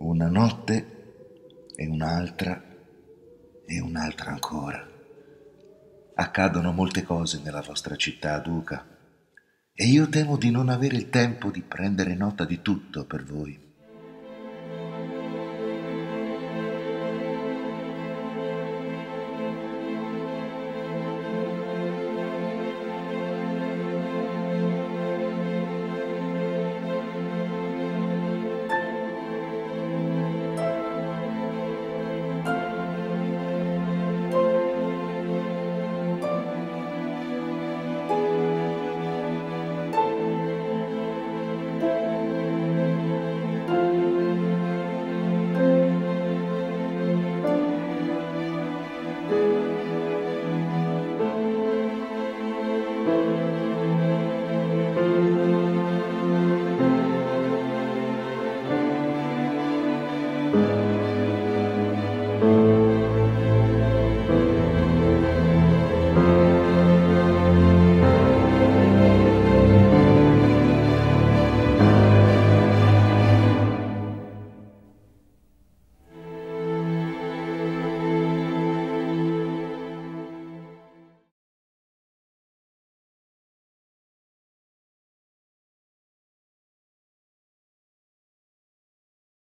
Una notte e un'altra e un'altra ancora. Accadono molte cose nella vostra città, Duca, e io temo di non avere il tempo di prendere nota di tutto per voi.